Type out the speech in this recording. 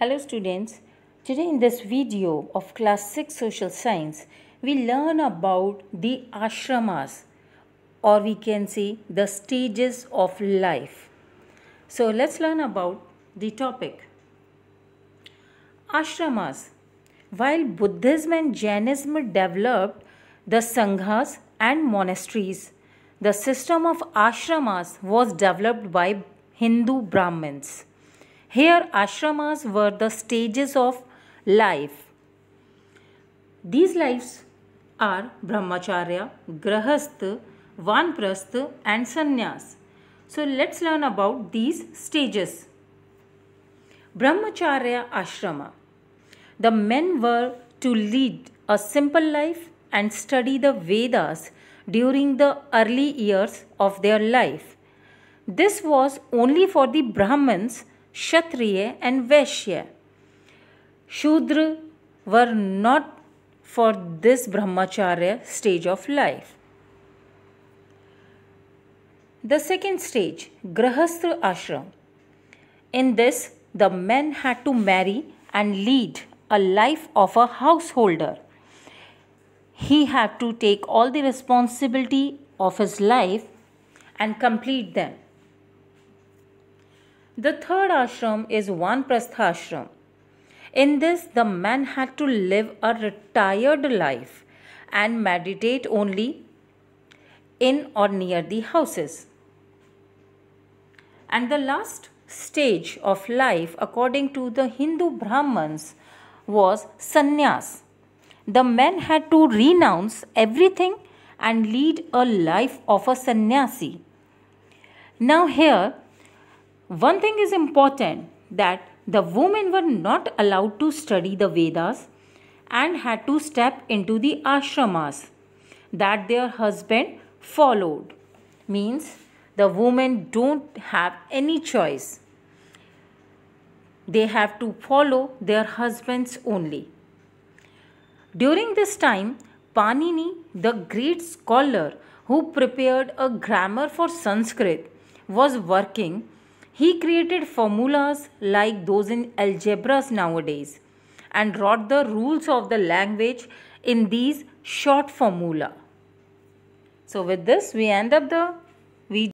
Hello students, today in this video of class 6 social science, we learn about the ashramas or we can say the stages of life. So let's learn about the topic. Ashramas. While Buddhism and Jainism developed the sanghas and monasteries, the system of ashramas was developed by Hindu Brahmins. Here, ashramas were the stages of life. These lives are Brahmacharya, Grahastha, Vanprastha, and Sannyas. So, let's learn about these stages. Brahmacharya Ashrama. The men were to lead a simple life and study the Vedas during the early years of their life. This was only for the Brahmins Kshatriya and Vaishya. Shudra were not for this brahmacharya stage of life. The second stage, Grahastha Ashram. In this, the men had to marry and lead a life of a householder. He had to take all the responsibility of his life and complete them. The third ashram is Vanprastha ashram. In this, the man had to live a retired life and meditate only in or near the houses. And the last stage of life, according to the Hindu Brahmins, was sannyas. The man had to renounce everything and lead a life of a sannyasi. Now, here one thing is important that the women were not allowed to study the Vedas and had to step into the ashramas that their husband followed. Means the women don't have any choice. They have to follow their husbands only. During this time, Panini, the great scholar who prepared a grammar for Sanskrit, was working he created formulas like those in algebras nowadays and wrote the rules of the language in these short formula. So with this we end up the